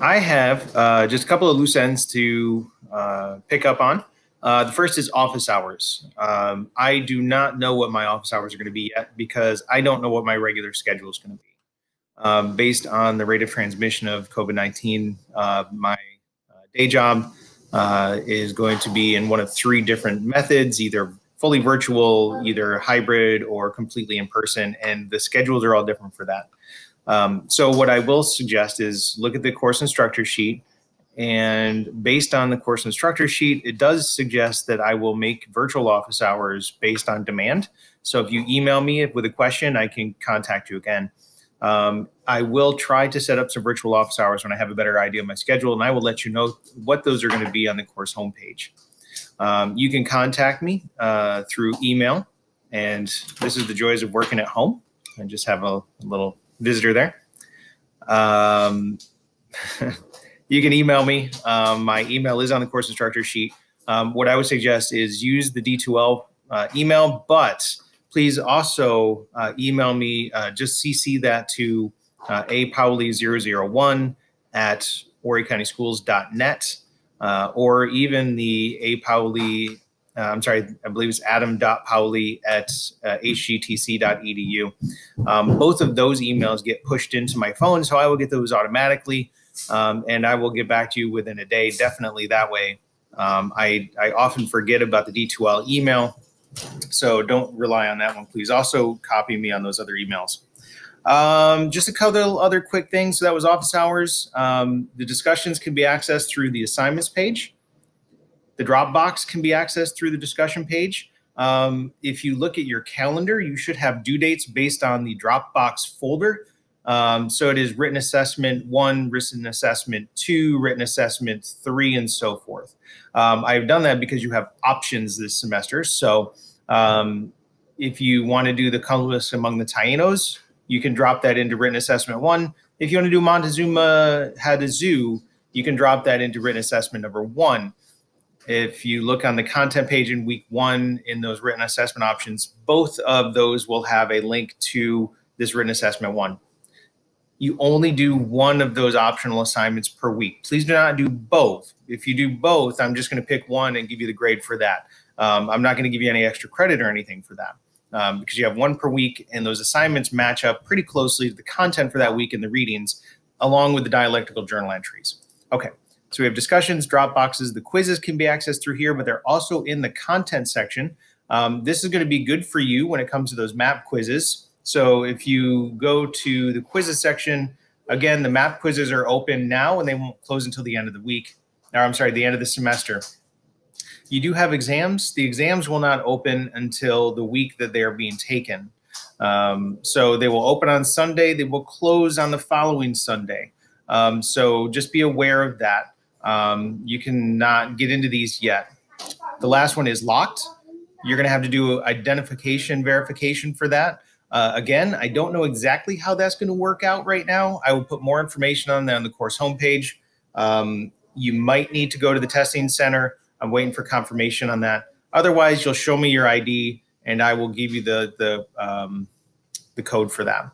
I have uh, just a couple of loose ends to uh, pick up on. Uh, the first is office hours. Um, I do not know what my office hours are going to be yet because I don't know what my regular schedule is going to be. Um, based on the rate of transmission of COVID 19, uh, my uh, day job uh, is going to be in one of three different methods either fully virtual, either hybrid, or completely in person. And the schedules are all different for that. Um, so, what I will suggest is look at the course instructor sheet. And based on the course instructor sheet, it does suggest that I will make virtual office hours based on demand. So if you email me with a question, I can contact you again. Um, I will try to set up some virtual office hours when I have a better idea of my schedule, and I will let you know what those are going to be on the course homepage. Um, you can contact me uh, through email, and this is the joys of working at home. I just have a little visitor there. Um, you can email me. Um, my email is on the course instructor sheet. Um, what I would suggest is use the D2L uh, email, but please also uh, email me, uh, just CC that to uh, apowley001 at horrycountyschools.net uh, or even the apauli, uh, I'm sorry, I believe it's adam.powley at uh, hgtc.edu. Um, both of those emails get pushed into my phone, so I will get those automatically um, and I will get back to you within a day, definitely that way. Um, I, I often forget about the D2L email so don't rely on that one, please. Also copy me on those other emails. Um, just a couple other quick things. So that was office hours. Um, the discussions can be accessed through the assignments page. The Dropbox can be accessed through the discussion page. Um, if you look at your calendar, you should have due dates based on the Dropbox folder. Um, so it is written assessment one, written assessment two, written assessment three, and so forth. Um, I've done that because you have options this semester. So um, if you want to do the Columbus among the Tainos, you can drop that into written assessment one. If you want to do Montezuma had a zoo, you can drop that into written assessment number one. If you look on the content page in week one in those written assessment options, both of those will have a link to this written assessment one you only do one of those optional assignments per week. Please do not do both. If you do both, I'm just going to pick one and give you the grade for that. Um, I'm not going to give you any extra credit or anything for that um, because you have one per week and those assignments match up pretty closely to the content for that week and the readings along with the dialectical journal entries. Okay, so we have discussions, drop boxes. The quizzes can be accessed through here, but they're also in the content section. Um, this is going to be good for you when it comes to those map quizzes. So if you go to the quizzes section, again, the map quizzes are open now and they won't close until the end of the week, or I'm sorry, the end of the semester. You do have exams. The exams will not open until the week that they are being taken. Um, so they will open on Sunday. They will close on the following Sunday. Um, so just be aware of that. Um, you cannot get into these yet. The last one is locked. You're going to have to do identification verification for that. Uh, again, I don't know exactly how that's going to work out right now. I will put more information on that on the course homepage. Um, you might need to go to the testing center. I'm waiting for confirmation on that. Otherwise, you'll show me your ID and I will give you the, the, um, the code for that.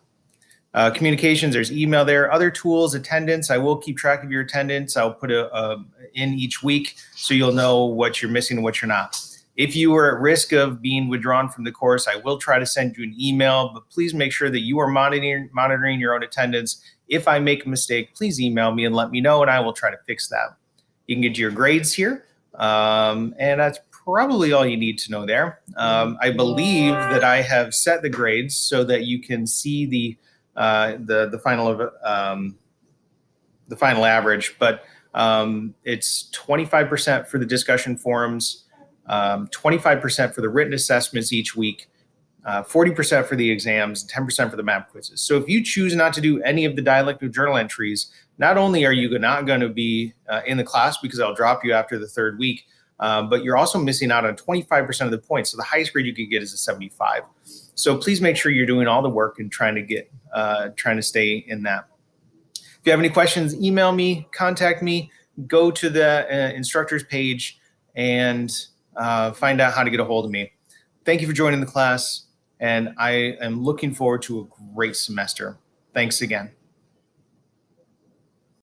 Uh, communications, there's email there. Other tools, attendance. I will keep track of your attendance. I'll put a, a in each week so you'll know what you're missing and what you're not. If you are at risk of being withdrawn from the course, I will try to send you an email, but please make sure that you are monitoring, monitoring your own attendance. If I make a mistake, please email me and let me know, and I will try to fix that. You can get your grades here, um, and that's probably all you need to know there. Um, I believe that I have set the grades so that you can see the uh, the the final of um, the final average, but um, it's 25% for the discussion forums, um, 25% for the written assessments each week, 40% uh, for the exams, 10% for the map quizzes. So if you choose not to do any of the dialectic journal entries, not only are you not going to be uh, in the class because I'll drop you after the third week, uh, but you're also missing out on 25% of the points. So the highest grade you could get is a 75. So please make sure you're doing all the work and trying to get, uh, trying to stay in that. If you have any questions, email me, contact me, go to the uh, instructors page and uh, find out how to get a hold of me. Thank you for joining the class, and I am looking forward to a great semester. Thanks again.